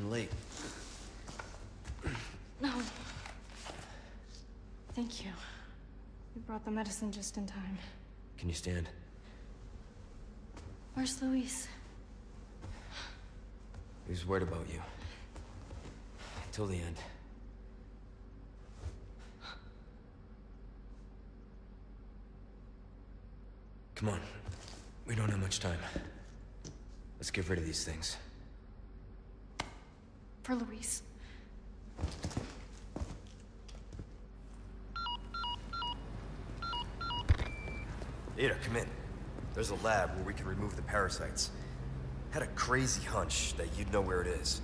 I'm late. No. Thank you. You brought the medicine just in time. Can you stand? Where's Luis? He was worried about you. Until the end. Come on. We don't have much time. Let's get rid of these things. For Luis. Ada, come in. There's a lab where we can remove the parasites. Had a crazy hunch that you'd know where it is.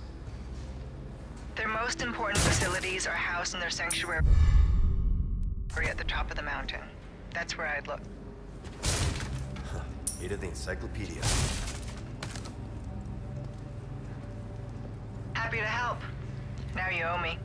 Their most important facilities are housed in their sanctuary at the top of the mountain. That's where I'd look. Ada the encyclopedia. To help. Now you owe me.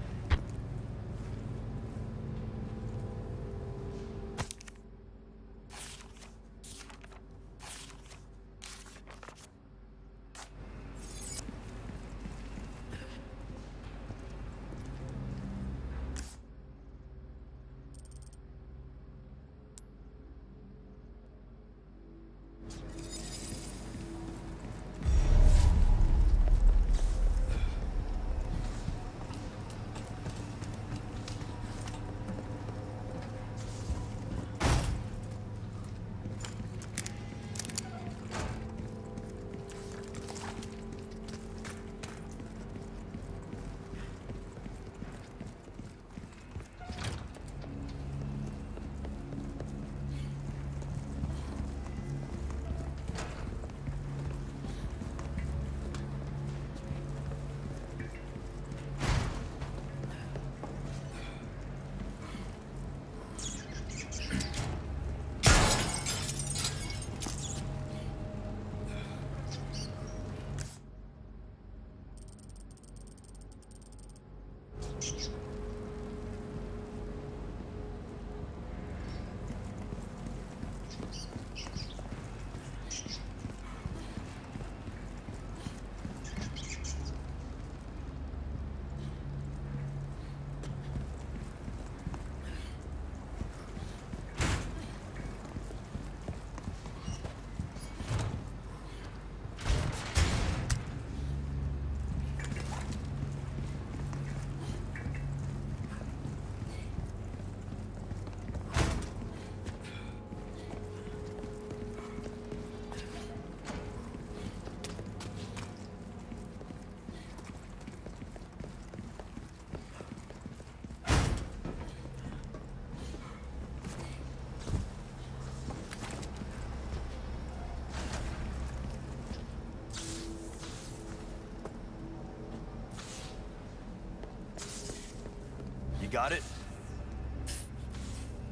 Got it?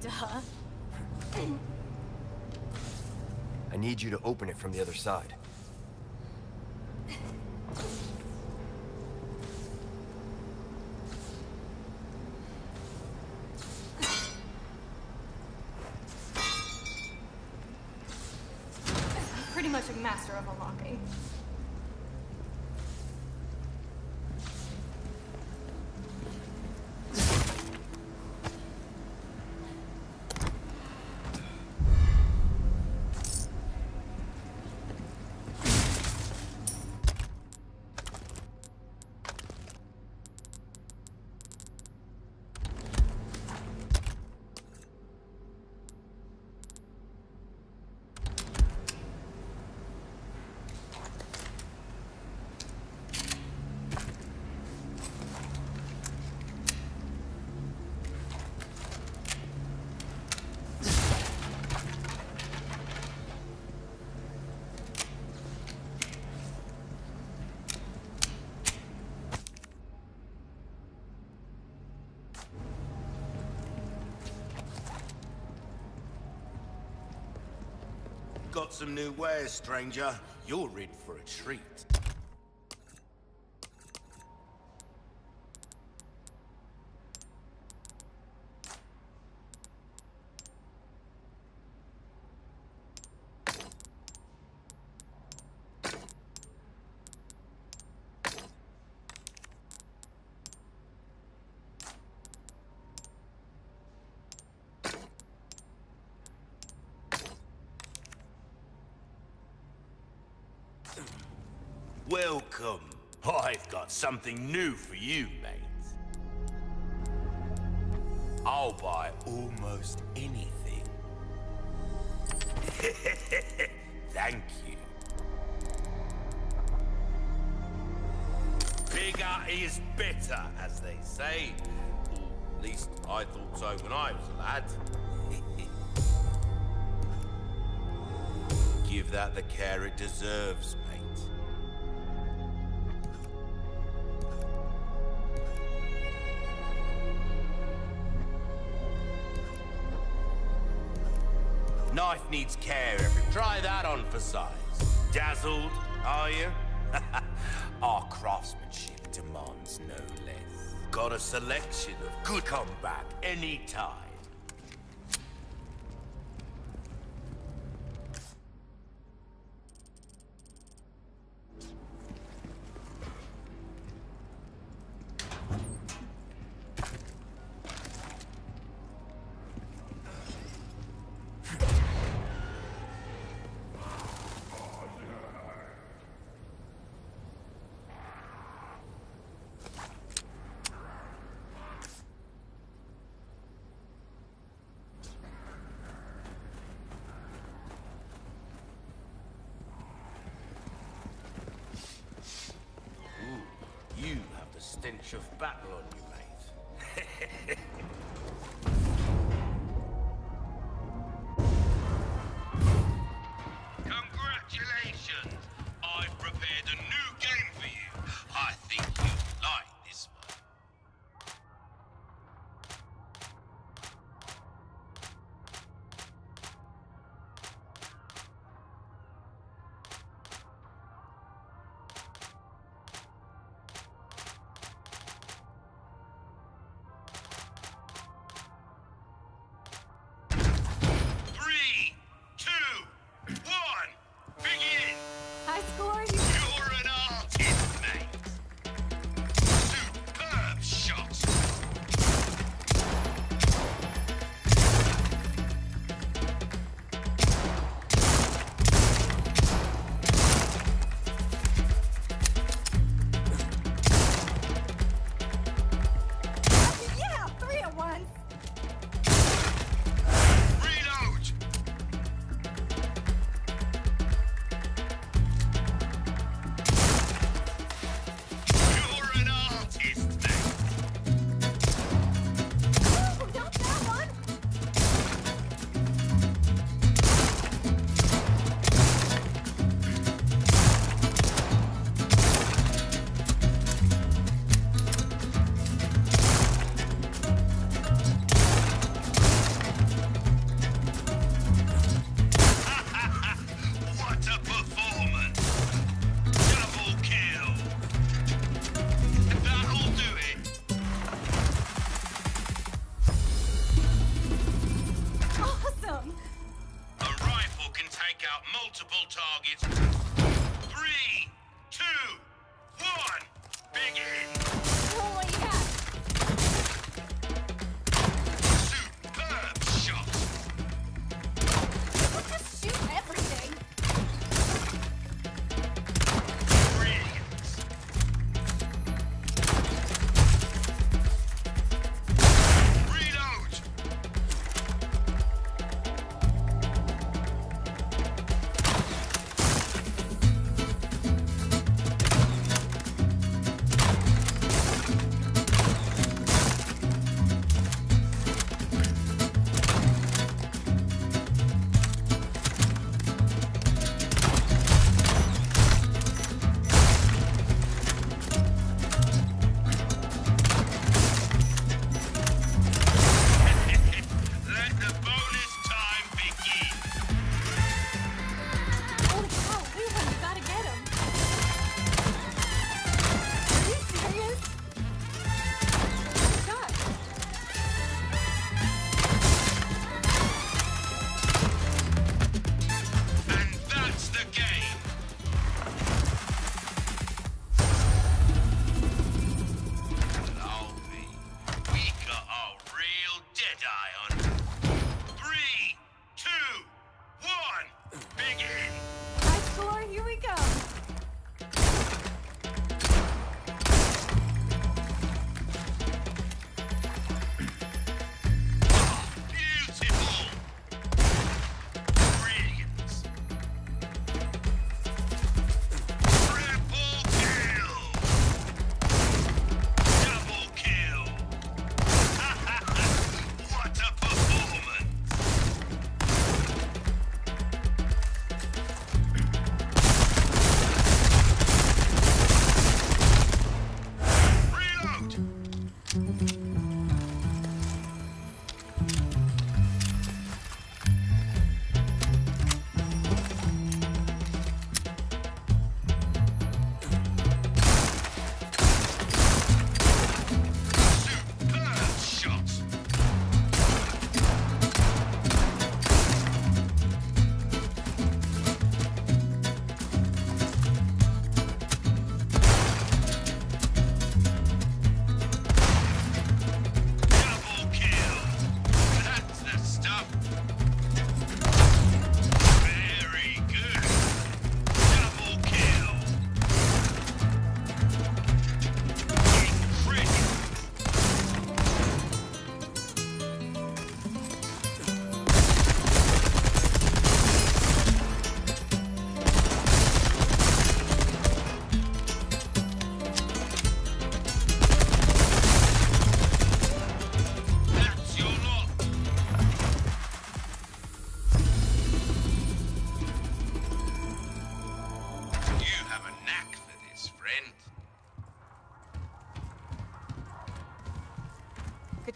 Duh. I need you to open it from the other side. Got some new wares, stranger. You're in for a treat. Welcome. I've got something new for you, mate. I'll buy almost anything. Thank you. Bigger is better, as they say. Or at least I thought so when I was a lad. Give that the care it deserves, mate. Needs care every... Try that on for size. Dazzled, are you? Our craftsmanship demands no less. Got a selection of good comeback anytime.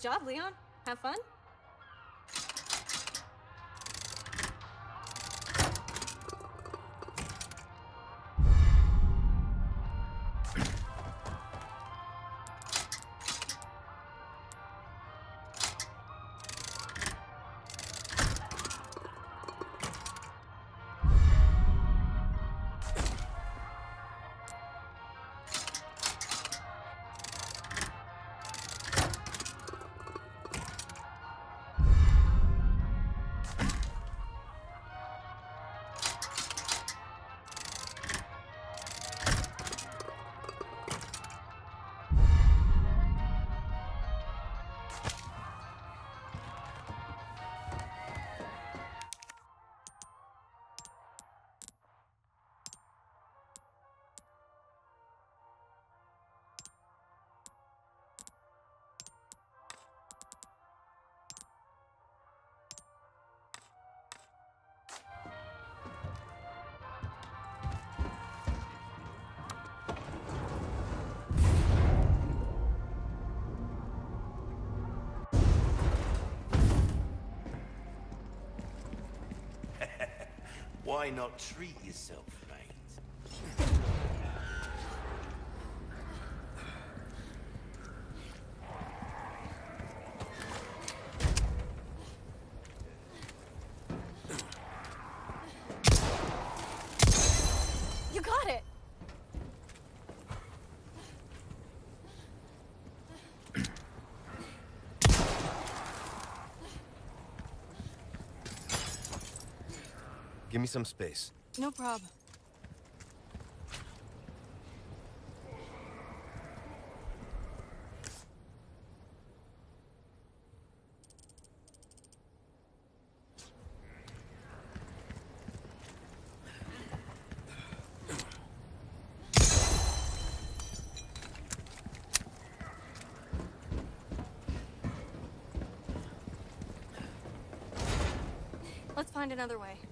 Job, Leon. Why not treat yourself, mate? You got it! Give me some space. No problem. Let's find another way.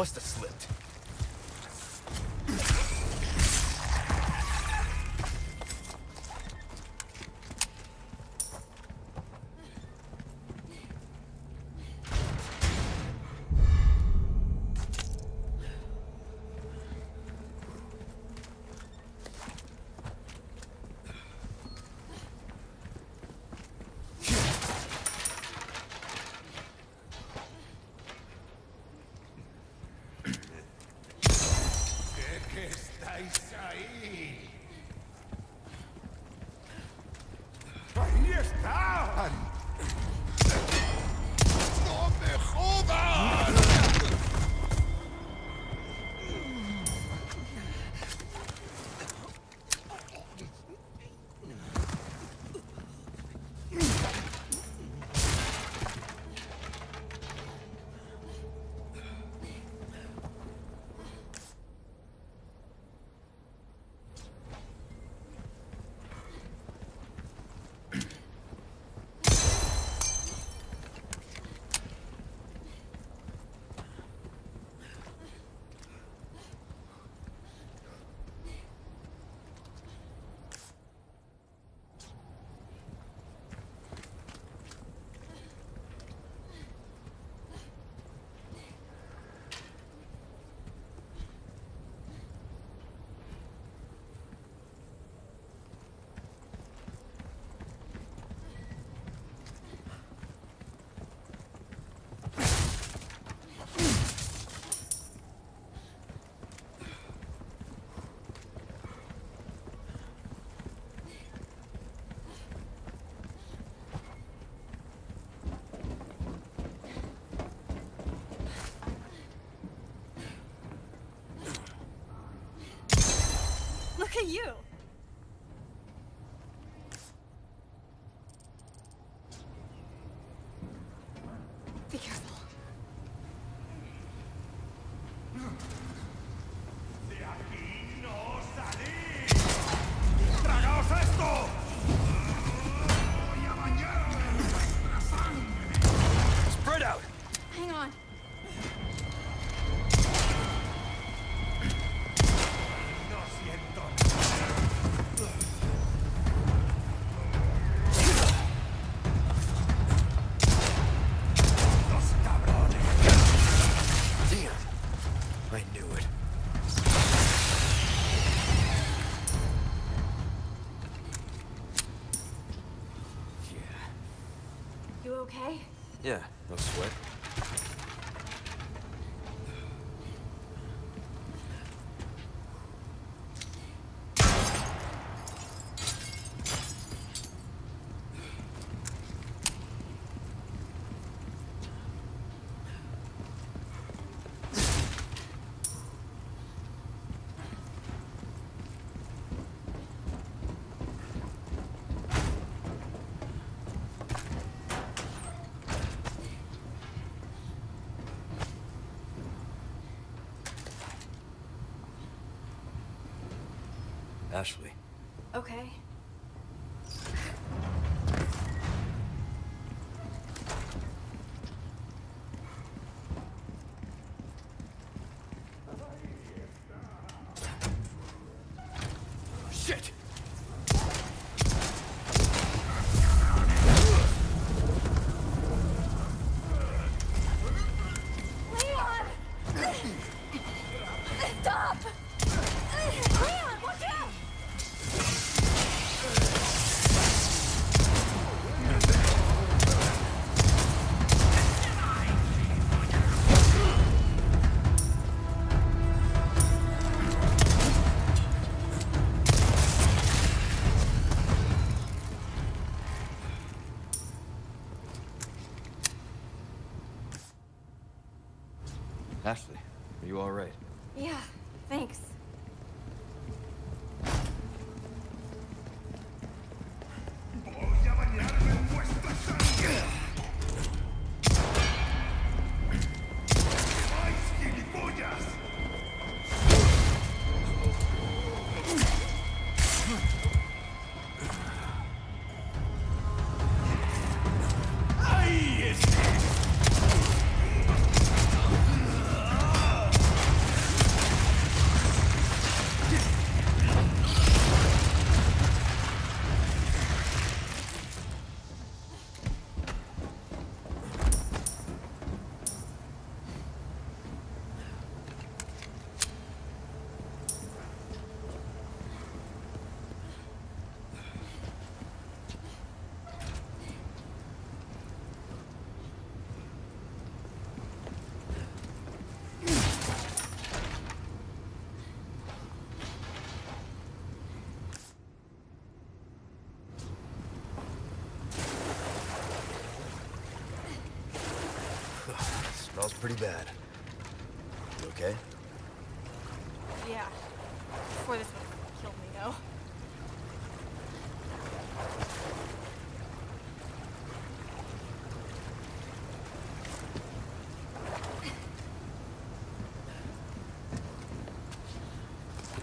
Must have slipped. At you! okay? Ashley. Okay. Smells pretty bad. You okay? Yeah. Before this one killed me, though.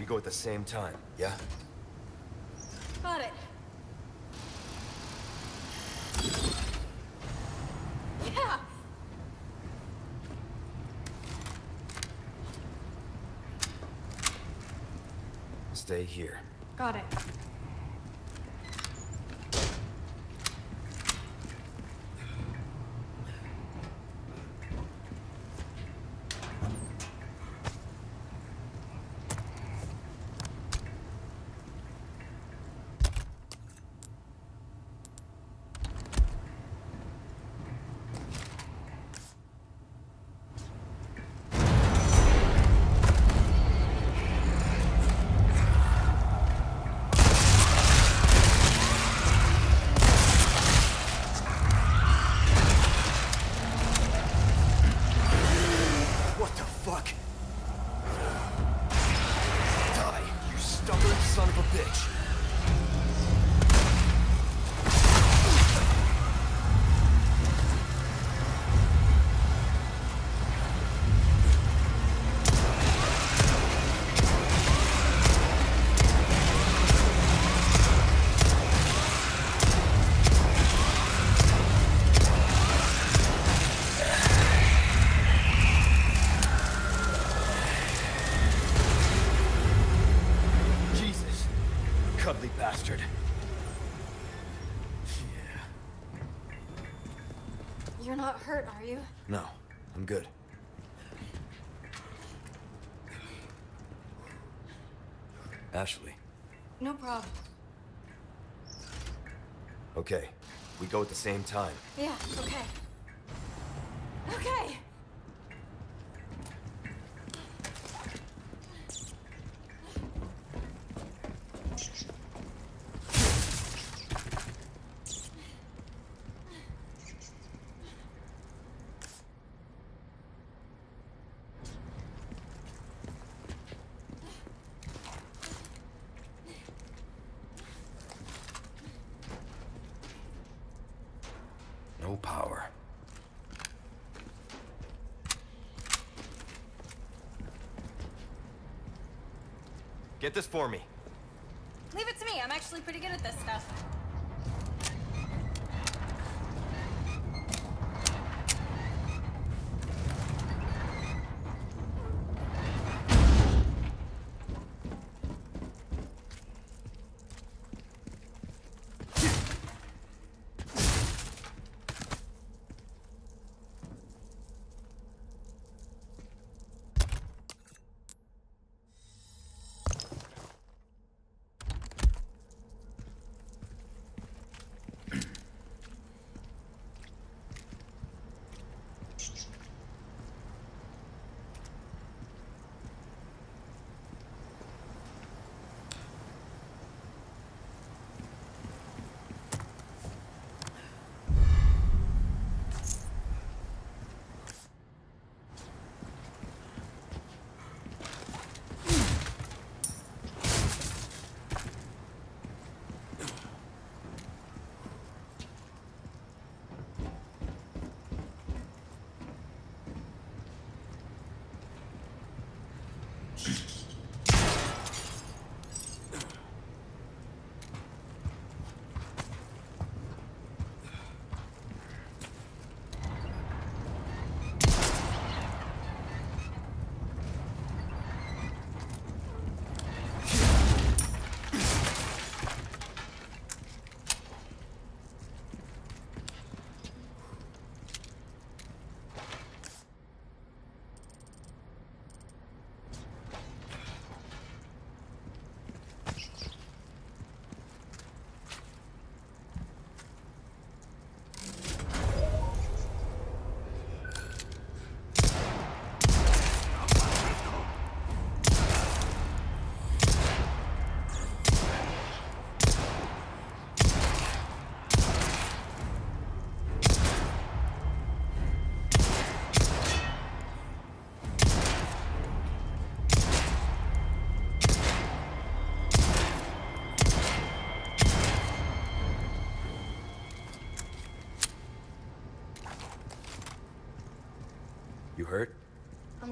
We go at the same time, yeah? stay here. Got it. Go at the same time. Yeah, okay. No power. Get this for me. Leave it to me, I'm actually pretty good at this stuff.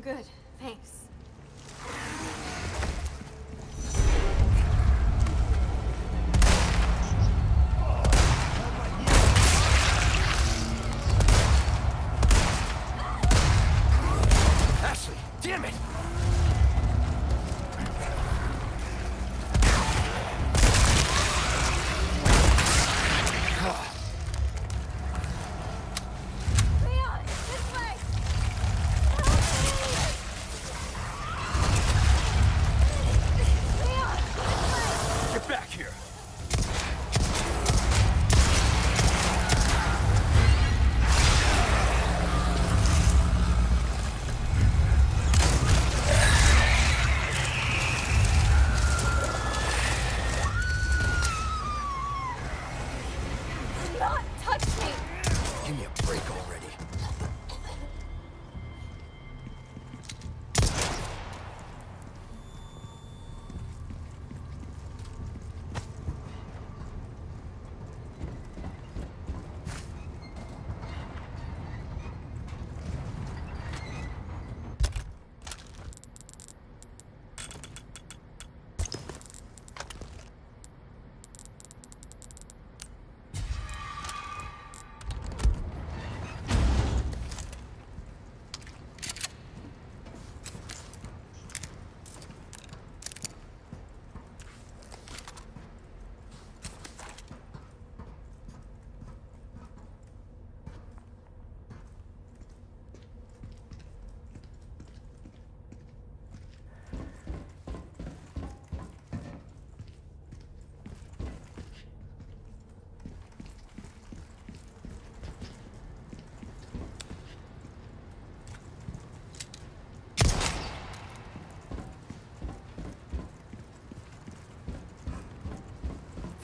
Good, thanks.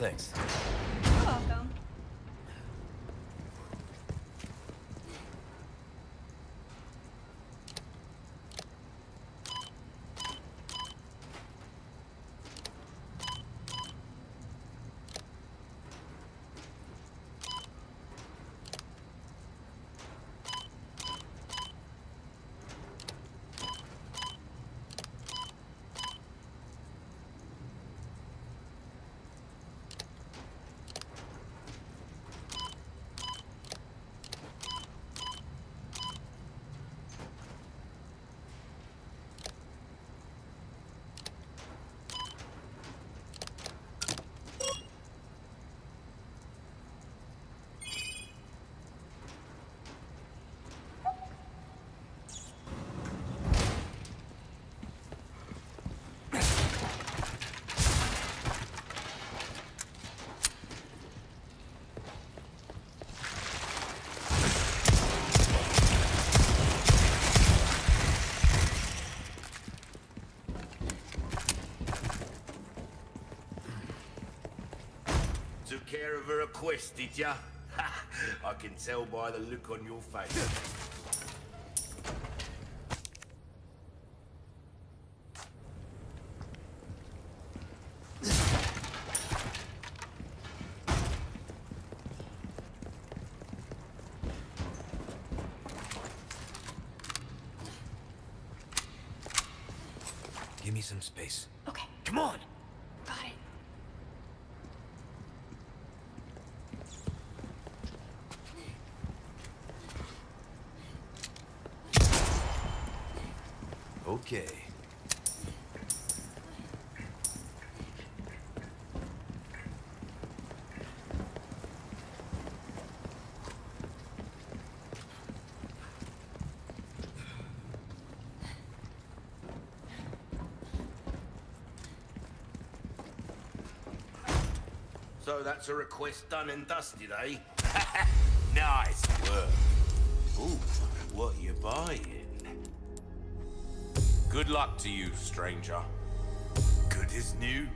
Thanks. You're welcome. Took care of her request, did ya? I can tell by the look on your face. Give me some space. Okay, Come on! Okay. So that's a request done and dusted, eh? nice work. Ooh, what you buying? Good luck to you, stranger. Good as new.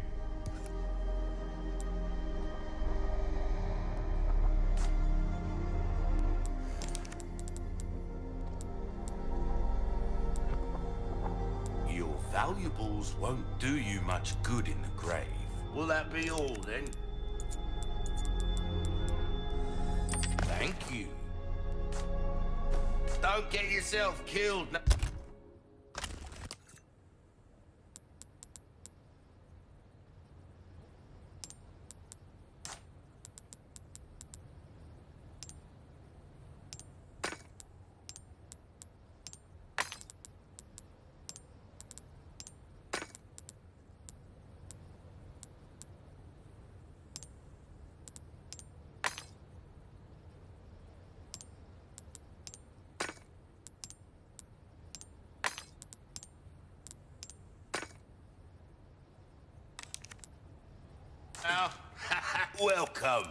Your valuables won't do you much good in the grave. Will that be all then? Thank you. Don't get yourself killed. Now, welcome.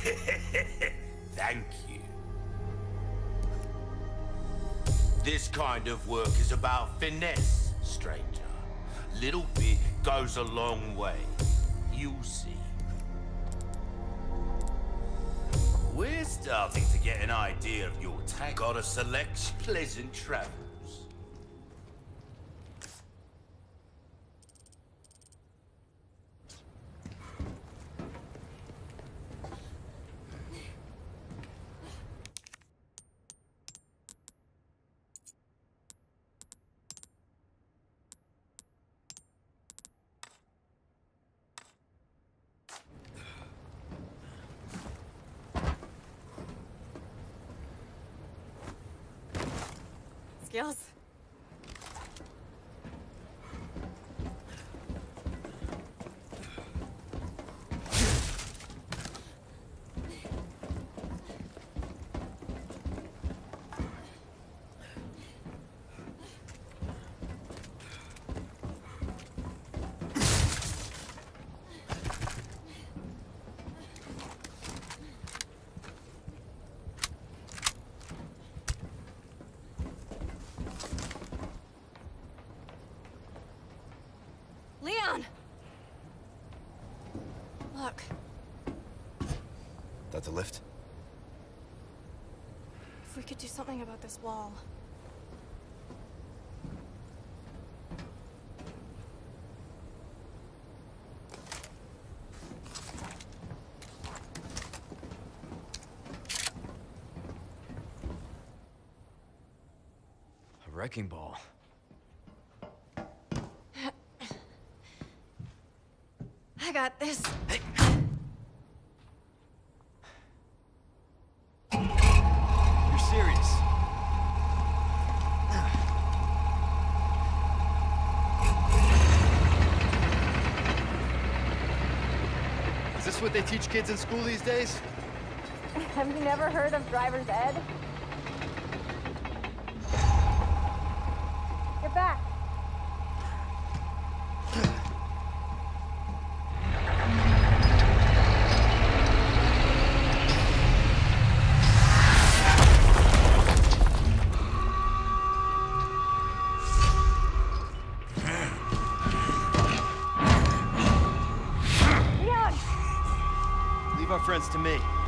Thank you. This kind of work is about finesse, stranger. Little bit goes a long way. You'll see. We're starting to get an idea of your tag. Got a selection. Pleasant travels. That the lift? If we could do something about this wall. A wrecking ball. I got this. You're serious? Is this what they teach kids in school these days? Have you never heard of driver's ed? Friends to me.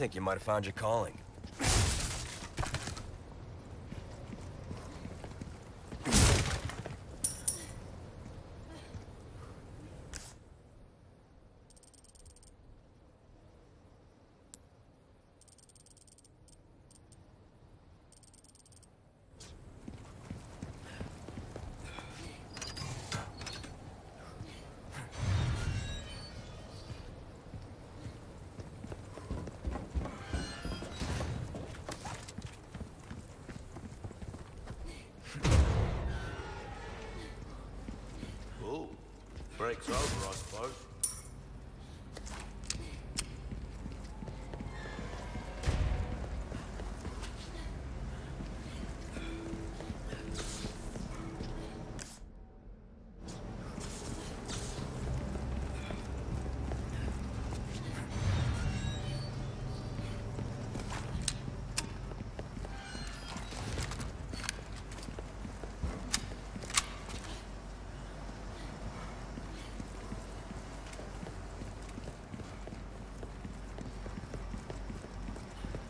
Think you might have found your calling.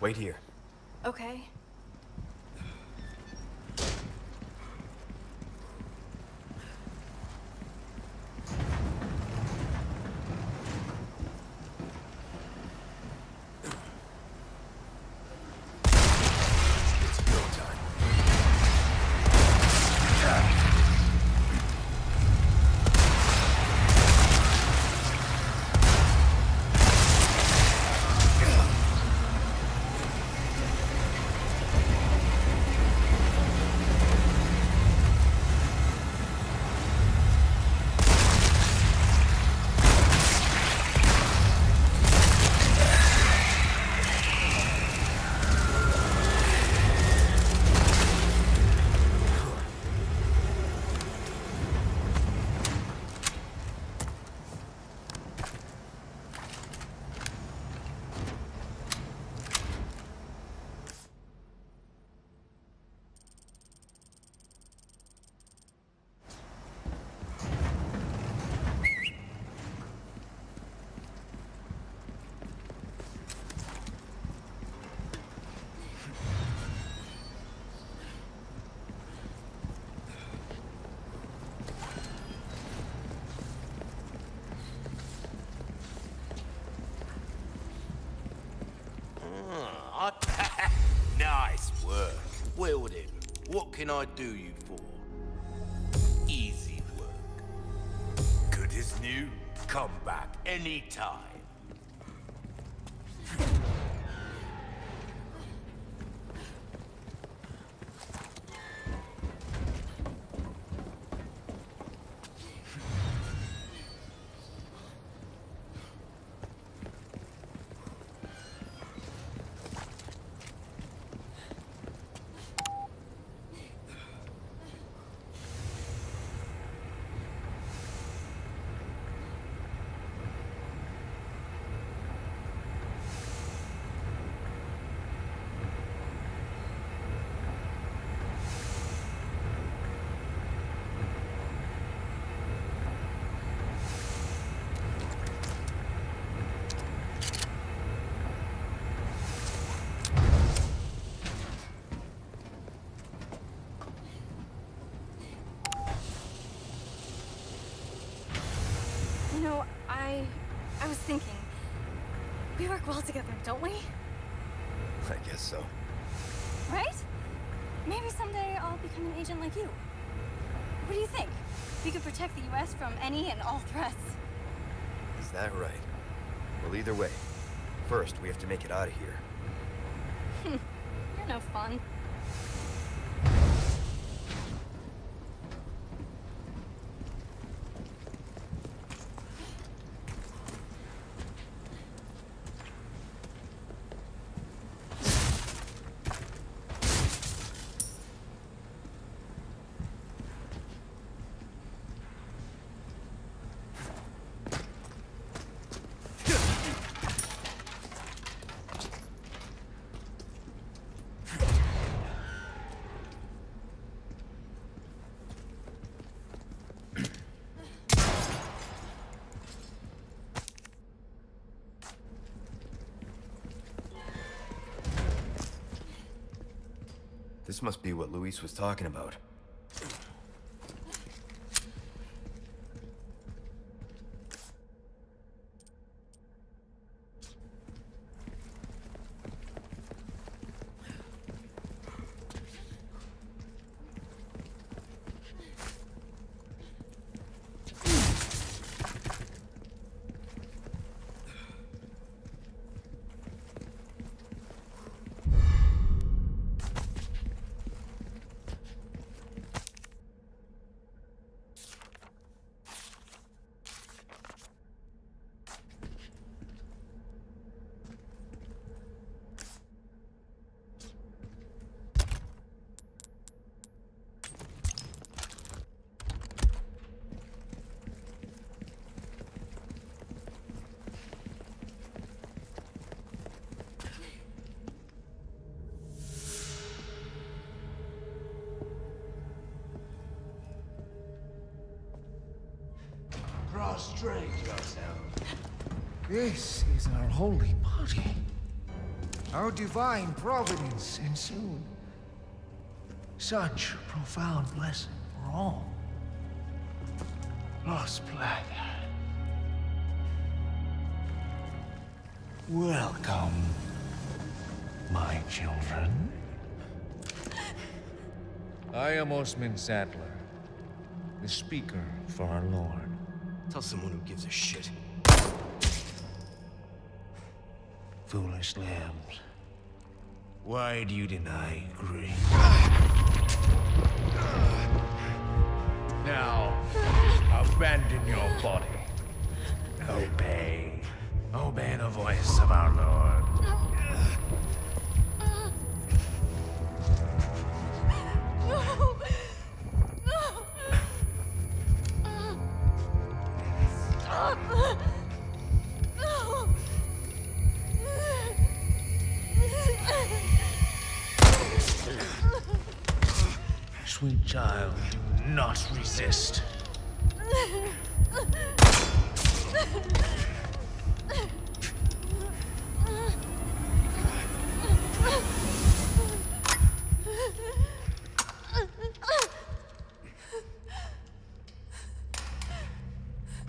Wait here. Okay. Can I do you for? Easy work. Good as new. Come back anytime. Well together, don't we? I guess so. Right? Maybe someday I'll become an agent like you. What do you think? We could protect the U.S. from any and all threats. Is that right? Well, either way. First, we have to make it out of here. You're no fun. This must be what Luis was talking about. Prostrate yourself. This is our holy body. Our divine providence and soon. Such profound blessing for all. Lost blood. Welcome, my children. I am Osmund Saddler, the speaker for our Lord. Tell someone who gives a shit. Foolish lambs. Why do you deny grace? Now, abandon your body. Obey. Obey the voice of our Lord.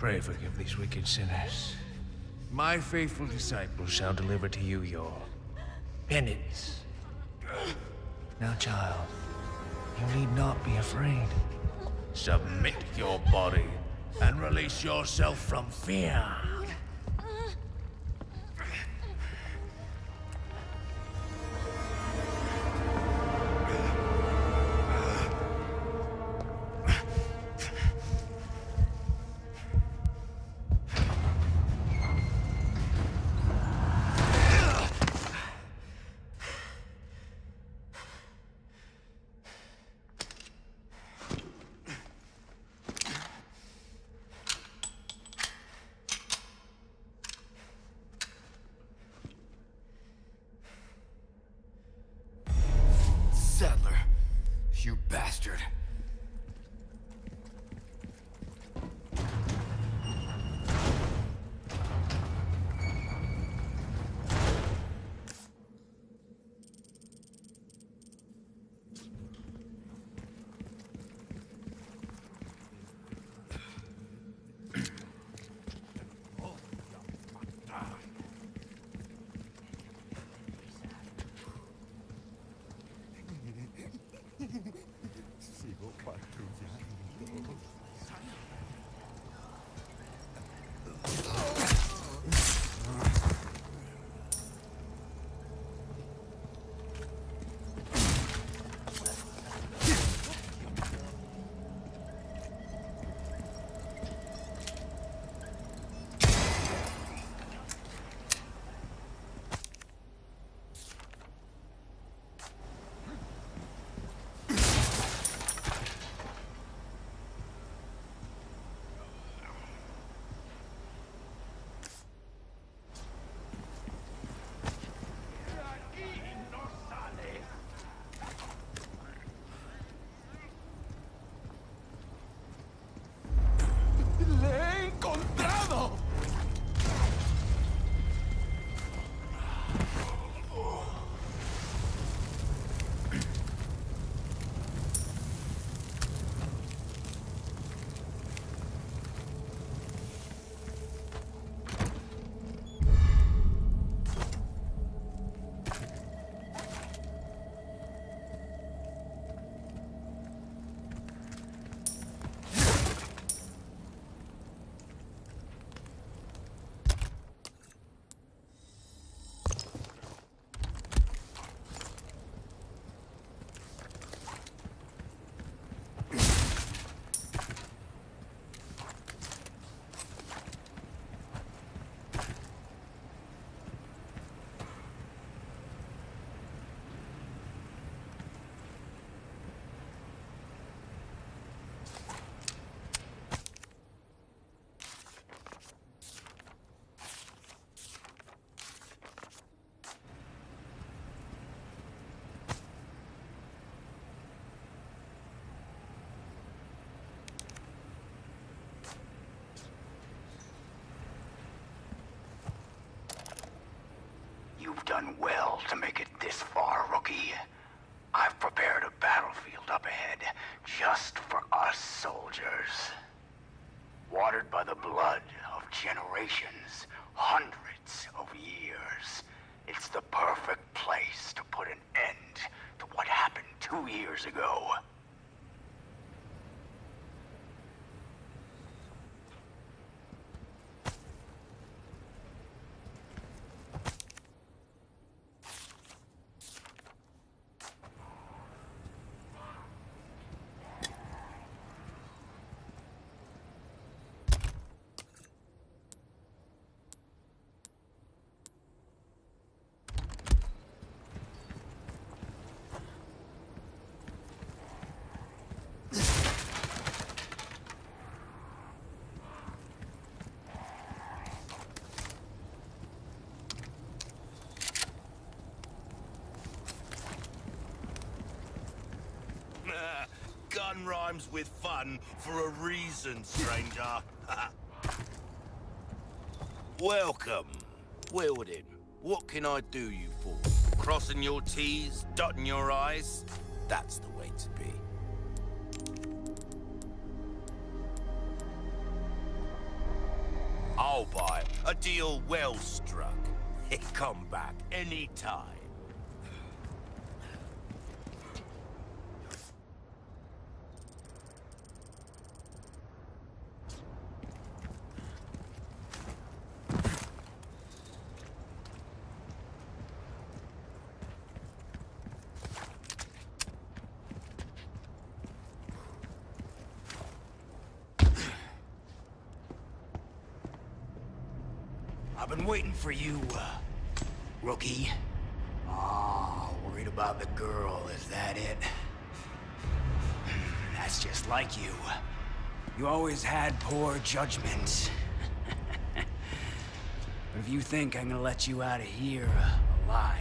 Pray forgive these wicked sinners. My faithful disciples shall deliver to you your penance. Now, child, you need not be afraid. Submit your body and release yourself from fear. You've done well to make it this far, rookie. I've prepared a battlefield up ahead, just for us soldiers. Watered by the blood of generations rhymes with fun for a reason, stranger. Welcome. Wielding. What can I do you for? Crossing your T's, dotting your I's? That's the way to be. I'll buy a deal well struck. Come back anytime. For you, uh, rookie. Oh, worried about the girl, is that it? That's just like you. You always had poor judgment. but if you think I'm gonna let you out of here alive,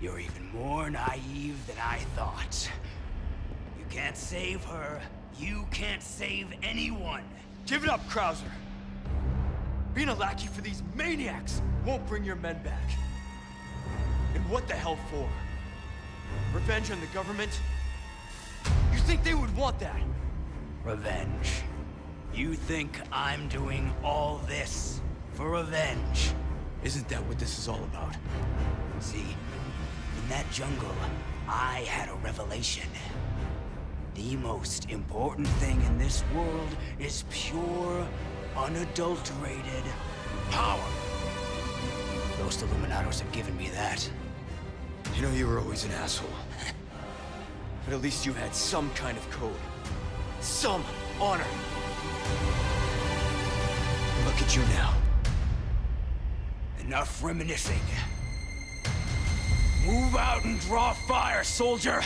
you're even more naive than I thought. You can't save her. You can't save anyone. Give it up, Krauser. Being a lackey for these maniacs won't bring your men back. And what the hell for? Revenge on the government? You think they would want that? Revenge. You think I'm doing all this for revenge? Isn't that what this is all about? See, in that jungle, I had a revelation. The most important thing in this world is pure, unadulterated power. Los Iluminados have given me that. You know you were always an asshole. but at least you had some kind of code. Some honor. Look at you now. Enough reminiscing. Move out and draw fire, soldier!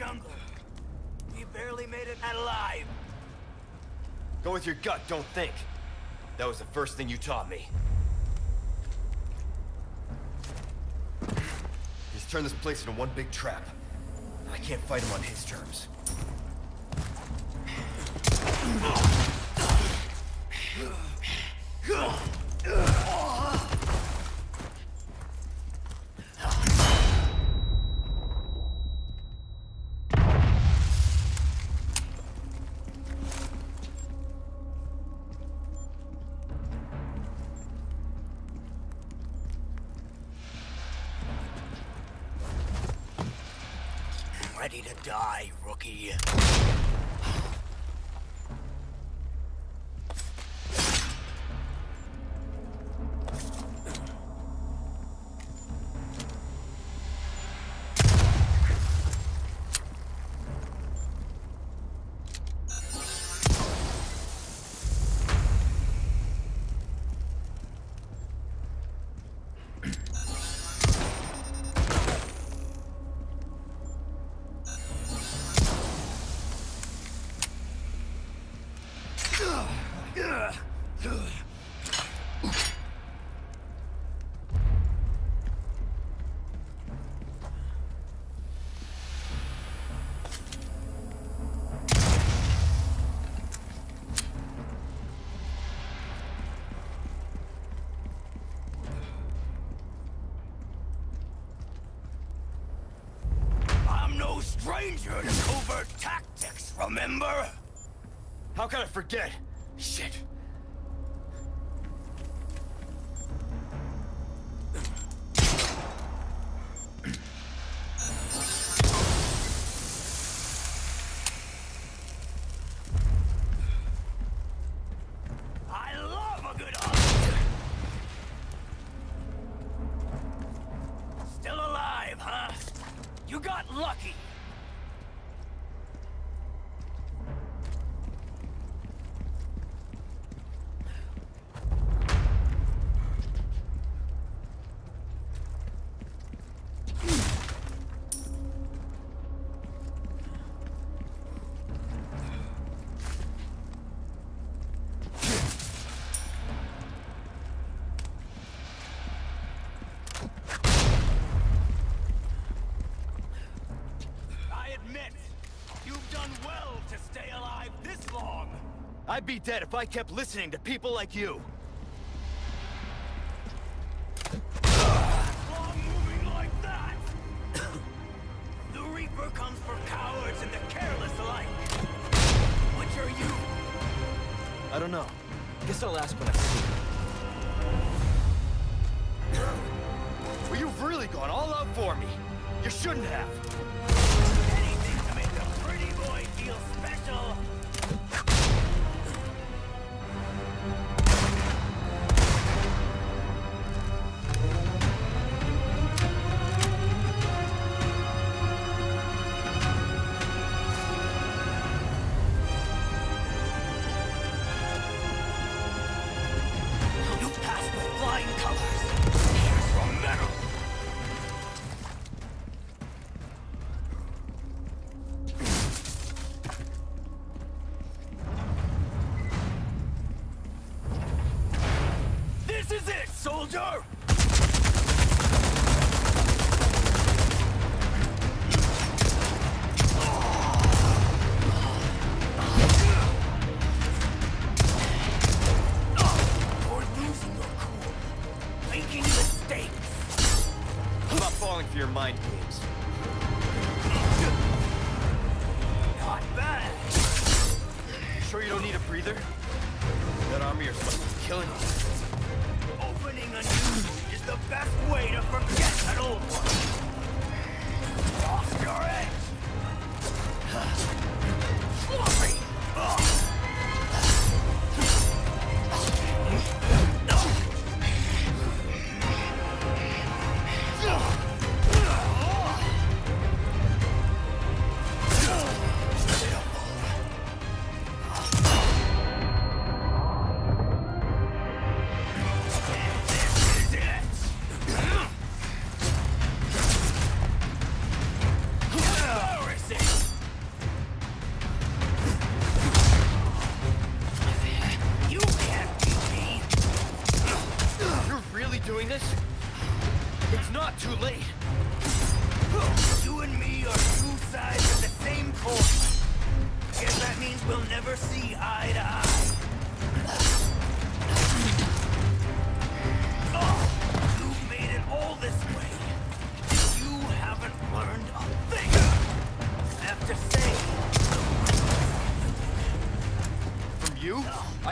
Jungle? We barely made it out alive. Go with your gut, don't think. That was the first thing you taught me. He's turned this place into one big trap. I can't fight him on his terms. ready to die, rookie. Are your covert tactics, remember? How could I forget? I'd be dead if I kept listening to people like you.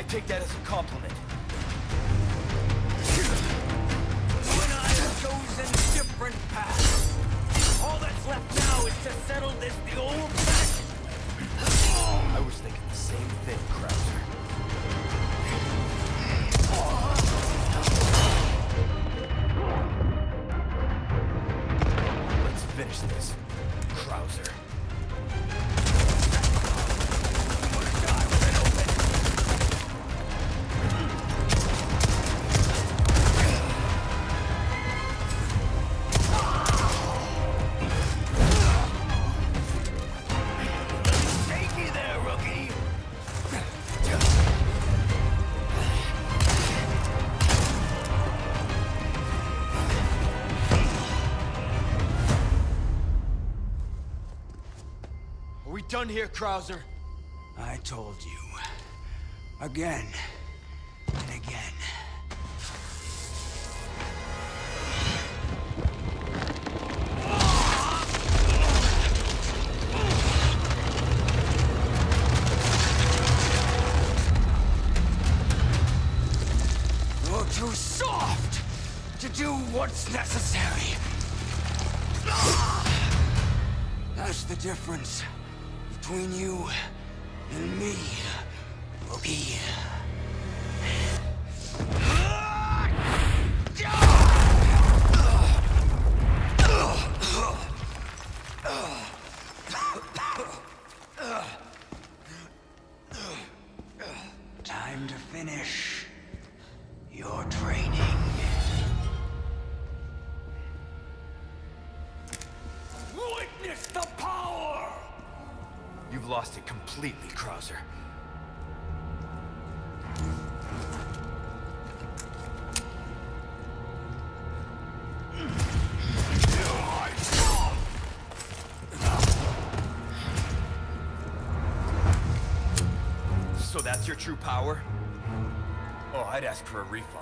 take that as a compliment. Run here, Krauser. I told you. Again. between you and me, Loki. your true power? Oh, I'd ask for a refund.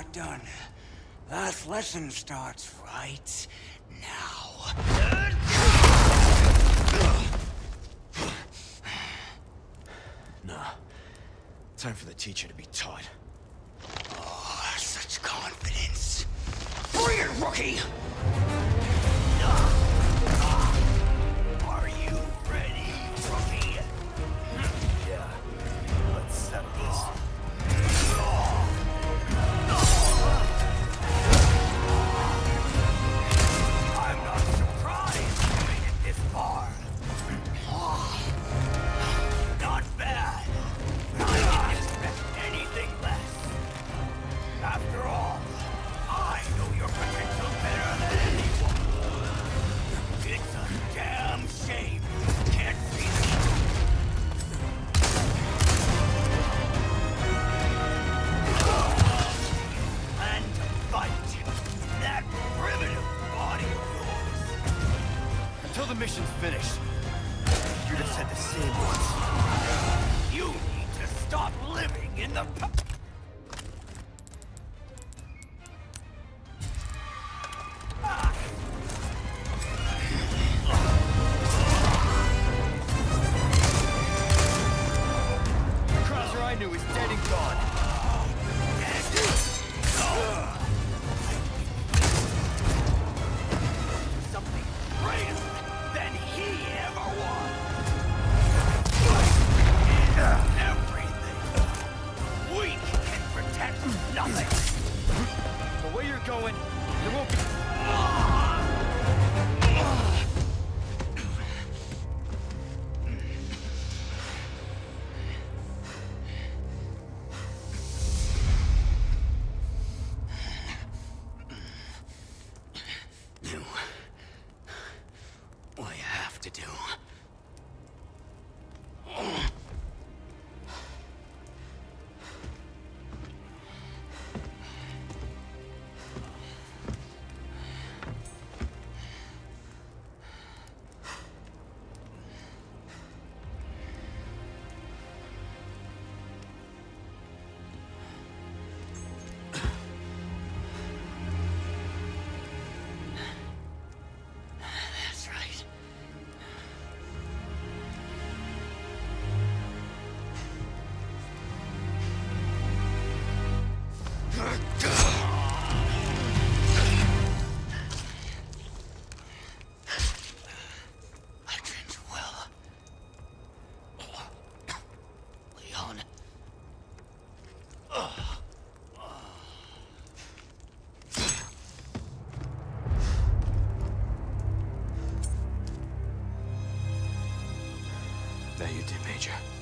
not done. Last lesson starts right now. Nah. Time for the teacher to be taught. Oh, such confidence. Bring it, rookie! That you did, Major.